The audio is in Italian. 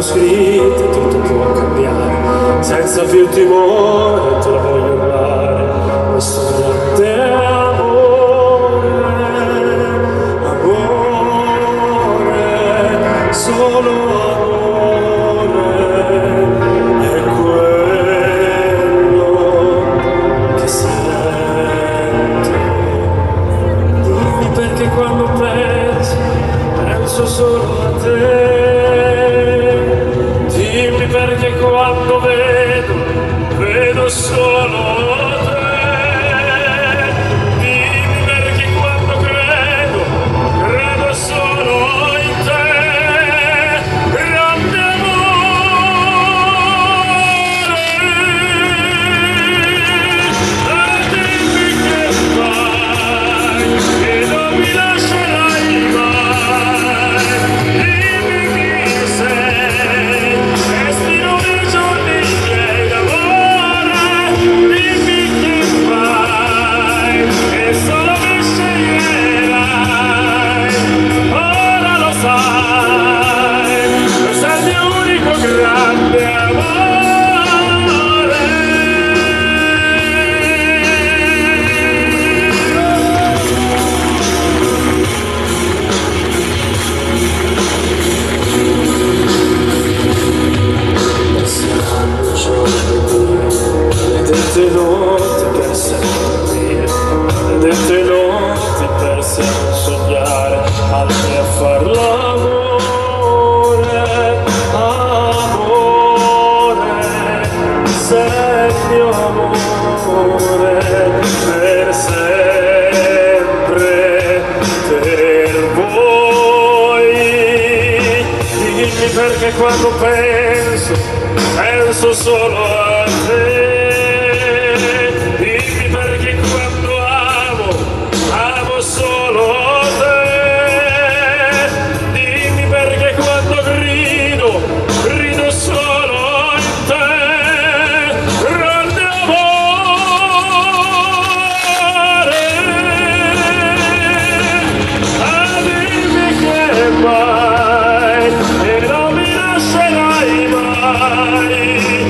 scritte tutto può cambiare. Senza più timore te lo voglio dare questo grande amore amore solo amore è quello che sento. Dimmi perché quando penso penso solo a te quando sognare altri a far l'amore amore sei mio amore per sempre per voi. Perché quando penso penso solo a te grande